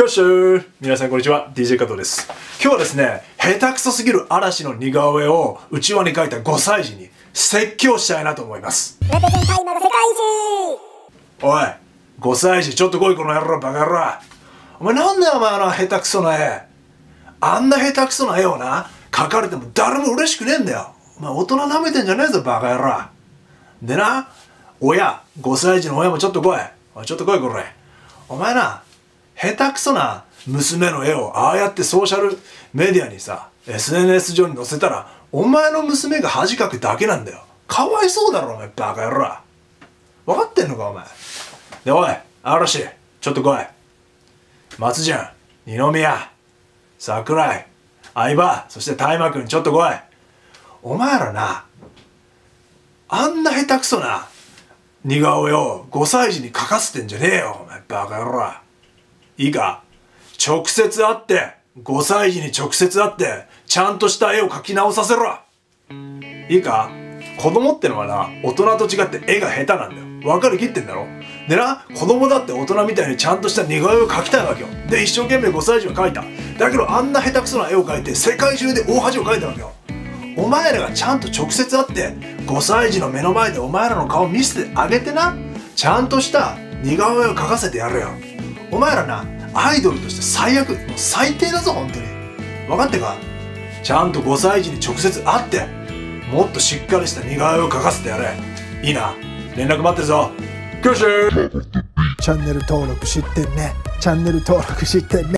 クッシュ皆さんこんにちは。DJ 加藤です。今日はですね下手くそすぎる嵐の似顔絵を内輪に描いた5歳児に説教したいなと思います。おい5歳児ちょっと来いこの野郎バカ野郎。お前なんだよお前あの下手くそな絵。あんな下手くそな絵をな描かれても誰も嬉しくねえんだよ。お前大人舐めてんじゃねえぞバカ野郎。でな親5歳児の親もちょっと来い。おいちょっと来いこれ。お前な下手くそな娘の絵をああやってソーシャルメディアにさ SNS 上に載せたらお前の娘が恥かくだけなんだよ。かわいそうだろお前バカ野郎。分かってんのかお前。でおい嵐ちょっと来い。松潤二宮桜井相葉そして大馬くんちょっと来い。お前らなあんな下手くそな似顔絵を5歳児に描かせてんじゃねえよお前バカ野郎。いいか直接会って5歳児に直接会ってちゃんとした絵を描き直させろ。いいか子供ってのはな大人と違って絵が下手なんだよ。分かるきってんだろ？でな子供だって大人みたいにちゃんとした似顔絵を描きたいわけよ。で一生懸命5歳児を描いた。だけどあんな下手くそな絵を描いて世界中で大恥をかいたわけよ。お前らがちゃんと直接会って5歳児の目の前でお前らの顔見せてあげてな。ちゃんとした似顔絵を描かせてやるよ。お前らなアイドルとして最悪もう最低だぞ本当に。分かってか？ちゃんと5歳児に直接会ってもっとしっかりした似顔絵を描かせてやれ。いいな？連絡待ってるぞ。クッシュチャンネル登録知ってんね。チャンネル登録知ってんね。